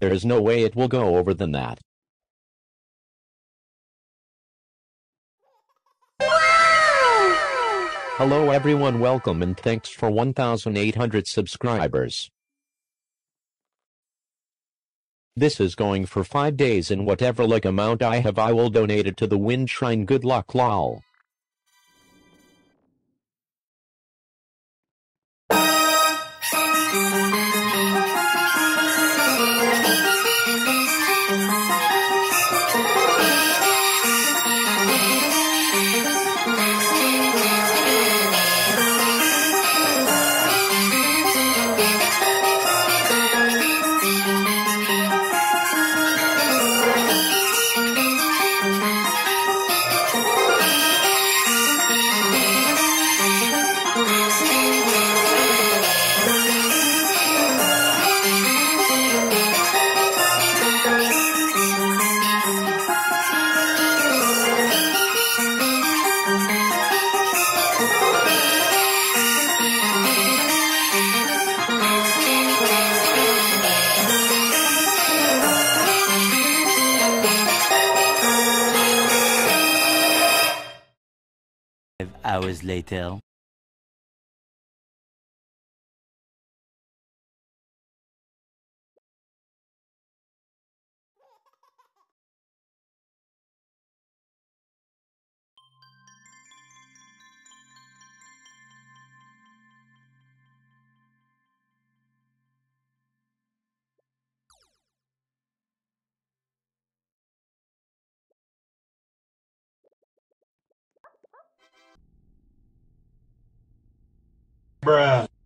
There is no way it will go over than that. Hello everyone welcome and thanks for 1800 subscribers. This is going for 5 days and whatever like amount I have I will donate it to the wind shrine good luck lol. Thank you. Five hours later. Bruh.